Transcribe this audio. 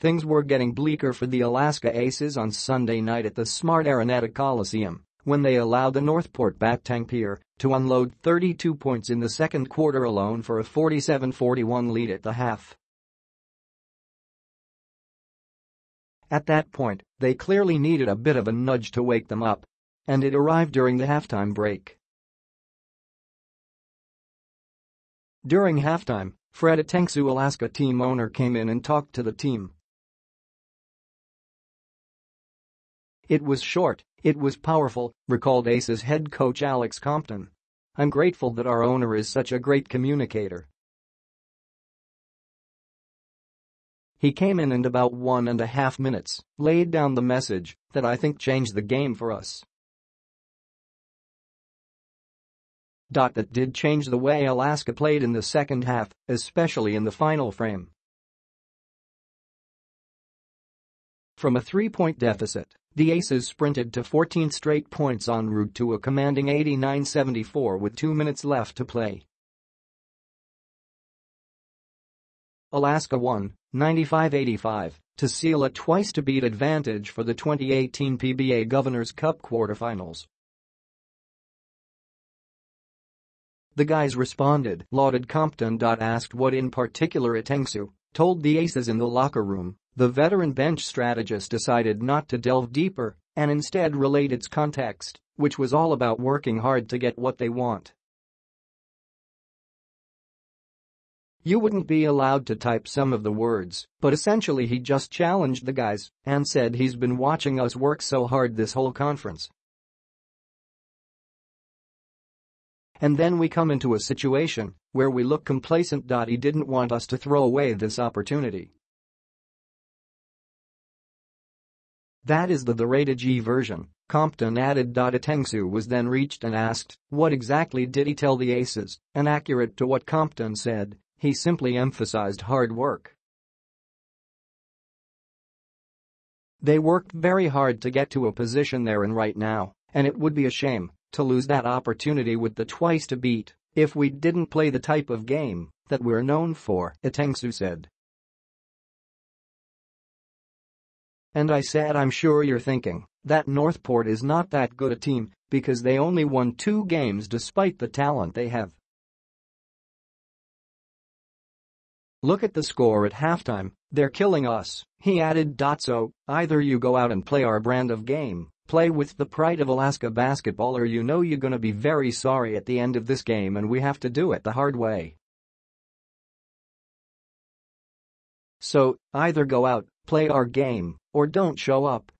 things were getting bleaker for the Alaska Aces on Sunday night at the Smart Araneta Coliseum when they allowed the Northport Batang Pier to unload 32 points in the second quarter alone for a 47-41 lead at the half. At that point, they clearly needed a bit of a nudge to wake them up. And it arrived during the halftime break. During halftime, Fred Uytengsu Alaska team owner came in and talked to the team. It was short, it was powerful, recalled Aces head coach Alex Compton. I'm grateful that our owner is such a great communicator. He came in and about one and a half minutes, laid down the message that I think changed the game for us. That did change the way Alaska played in the second half, especially in the final frame. From a three-point deficit, the Aces sprinted to 14 straight points en route to a commanding 89-74 with two minutes left to play. Alaska won, 95-85, to seal a twice-to-beat advantage for the 2018 PBA Governors Cup quarterfinals. The guys responded, lauded Compton. Asked what in particular Uytengsu told the Aces in the locker room, the veteran bench strategist decided not to delve deeper and instead relate its context, which was all about working hard to get what they want. You wouldn't be allowed to type some of the words, but essentially he just challenged the guys and said he's been watching us work so hard this whole conference. And then we come into a situation where we look complacent. He didn't want us to throw away this opportunity. That is the rated G version, Compton added. Uytengsu was then reached and asked, what exactly did he tell the Aces, and accurate to what Compton said, he simply emphasized hard work. They worked very hard to get to a position they're in right now, and it would be a shame to lose that opportunity with the twice to beat if we didn't play the type of game that we're known for, Uytengsu said. And I said I'm sure you're thinking that Northport is not that good a team because they only won two games despite the talent they have. Look at the score at halftime, they're killing us, he added. So, either you go out and play our brand of game, play with the pride of Alaska basketball or you know you're gonna be very sorry at the end of this game and we have to do it the hard way. So, either go out, play our game, or don't show up.